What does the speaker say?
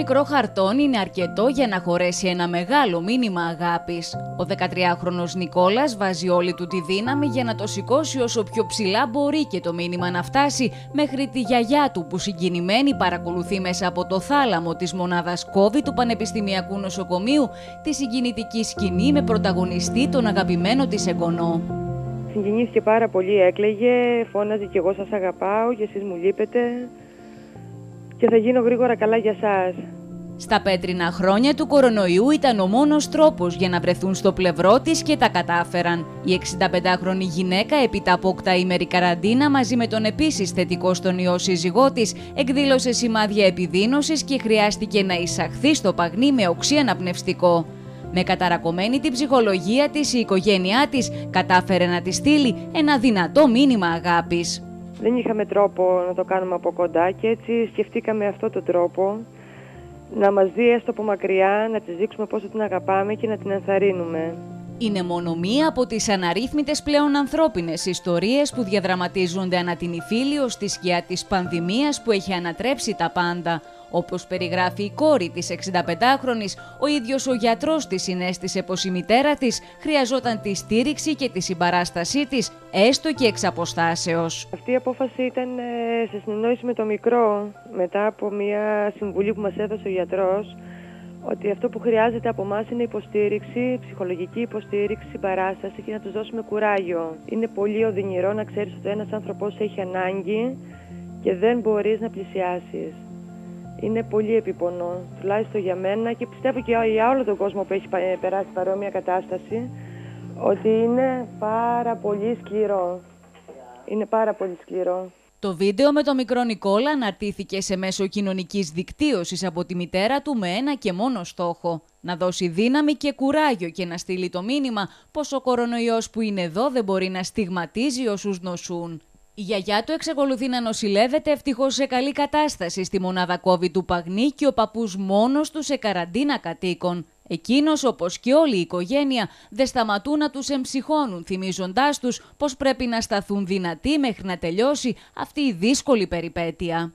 μικρό χαρτόν είναι αρκετό για να χωρέσει ένα μεγάλο μήνυμα αγάπης. Ο 13χρονος Νικόλας βάζει όλη του τη δύναμη για να το σηκώσει όσο πιο ψηλά μπορεί και το μήνυμα να φτάσει μέχρι τη γιαγιά του που συγκινημένη παρακολουθεί μέσα από το θάλαμο της μονάδας COVID του Πανεπιστημιακού Νοσοκομείου τη συγκινητική σκηνή με πρωταγωνιστή τον αγαπημένο της εγγονό. Συγκινήθηκε πάρα πολύ, έκλαιγε, φώναζε και εγώ σας αγαπάω και εσείς μου λείπετε και θα γίνω γρήγορα καλά για σας. Στα πέτρινα χρόνια του κορονοϊού ήταν ο μόνος τρόπος για να βρεθούν στο πλευρό της και τα κατάφεραν. Η 65χρονη γυναίκα έπειτα από οκταήμερη καραντίνα μαζί με τον επίσης θετικό στον ιό σύζυγό της εκδήλωσε σημάδια επιδείνωσης και χρειάστηκε να εισαχθεί στο παγνί με οξύ αναπνευστικό. Με καταρακωμένη την ψυχολογία της η οικογένειά της κατάφερε να της στείλει ένα δυνατό μήνυμα αγάπης. Δεν είχαμε τρόπο να το κάνουμε από κοντά και έτσι σκεφτήκαμε αυτό τον τρόπο να μας δει έστω από μακριά, να της δείξουμε πόσο την αγαπάμε και να την ενθαρρύνουμε. Είναι μόνο μία από τις αναρρύθμιτες πλέον ανθρώπινες ιστορίες που διαδραματίζονται ανά την Ιφίλιο στη σκιά της πανδημίας που έχει ανατρέψει τα πάντα. Όπως περιγράφει η κόρη της 65χρονης, ο ίδιος ο γιατρός της συνέστησε πως η μητέρα της χρειαζόταν τη στήριξη και τη συμπαράστασή της, έστω και εξ αποστάσεως. Αυτή η απόφαση ήταν ε, σε συνεννόηση με το μικρό, μετά από μια συμβουλή που μας έδωσε ο γιατρός, ότι αυτό που χρειάζεται από εμάς είναι υποστήριξη, ψυχολογική υποστήριξη, συμπαράσταση και να τους δώσουμε κουράγιο. Είναι πολύ οδυνηρό να ξέρεις ότι ένας άνθρωπος έχει ανάγκη και δεν μπορείς να πλησιάσεις. Είναι πολύ επιπονό, τουλάχιστον για μένα και πιστεύω και για όλο τον κόσμο που έχει περάσει παρόμοια κατάσταση, ότι είναι πάρα πολύ σκληρό. Είναι πάρα πολύ σκληρό. Το βίντεο με τον μικρό Νικόλα αναρτήθηκε σε μέσο κοινωνικής δικτύωσης από τη μητέρα του με ένα και μόνο στόχο. Να δώσει δύναμη και κουράγιο και να στείλει το μήνυμα πως ο κορονοϊός που είναι εδώ δεν μπορεί να στιγματίζει όσους νοσούν. Η γιαγιά του εξακολουθεί να νοσηλεύεται ευτυχώς σε καλή κατάσταση στη μονάδα COVID του Παγνή και ο παππούς μόνος του σε καραντίνα κατοίκων. Εκείνος, όπως και όλη η οικογένεια, δεν σταματούν να τους εμψυχώνουν, θυμίζοντάς τους πως πρέπει να σταθούν δυνατοί μέχρι να τελειώσει αυτή η δύσκολη περιπέτεια.